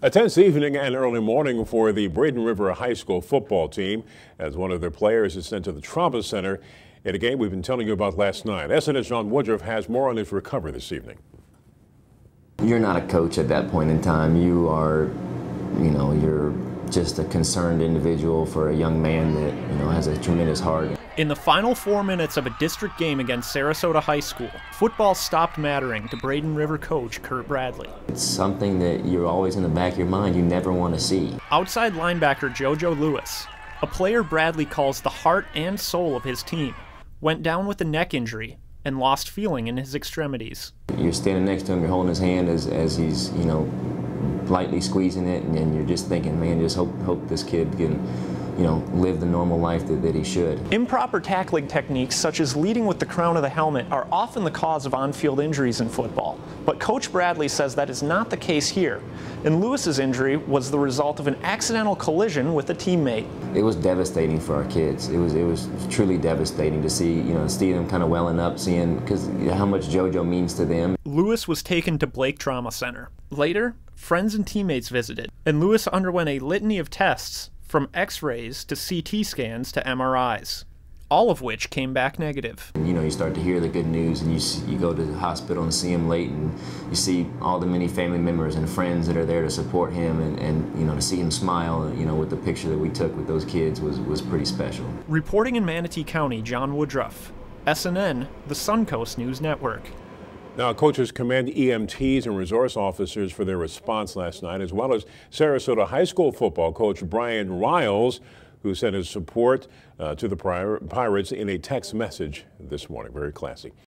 A tense evening and early morning for the Braden River High School football team as one of their players is sent to the trauma center in a game we've been telling you about last night. SNN's John Woodruff has more on his recovery this evening. You're not a coach at that point in time. You are, you know, you're just a concerned individual for a young man that, you know, has a tremendous heart. In the final four minutes of a district game against Sarasota High School, football stopped mattering to Braden River coach Kurt Bradley. It's something that you're always in the back of your mind you never want to see. Outside linebacker JoJo Lewis, a player Bradley calls the heart and soul of his team, went down with a neck injury and lost feeling in his extremities. You're standing next to him, you're holding his hand as, as he's, you know, lightly squeezing it, and, and you're just thinking, man, just hope, hope this kid can you know, live the normal life that, that he should. Improper tackling techniques, such as leading with the crown of the helmet, are often the cause of on-field injuries in football. But Coach Bradley says that is not the case here. And Lewis's injury was the result of an accidental collision with a teammate. It was devastating for our kids. It was it was truly devastating to see you know see them kind of welling up, seeing because how much JoJo means to them. Lewis was taken to Blake Trauma Center. Later, friends and teammates visited, and Lewis underwent a litany of tests from x rays to CT scans to MRIs, all of which came back negative. You know, you start to hear the good news, and you, see, you go to the hospital and see him late, and you see all the many family members and friends that are there to support him, and, and you know, to see him smile, you know, with the picture that we took with those kids was, was pretty special. Reporting in Manatee County, John Woodruff, SNN, the Suncoast News Network. Now, coaches commend EMTs and resource officers for their response last night, as well as Sarasota High School football coach Brian Riles, who sent his support uh, to the Pirates in a text message this morning. Very classy.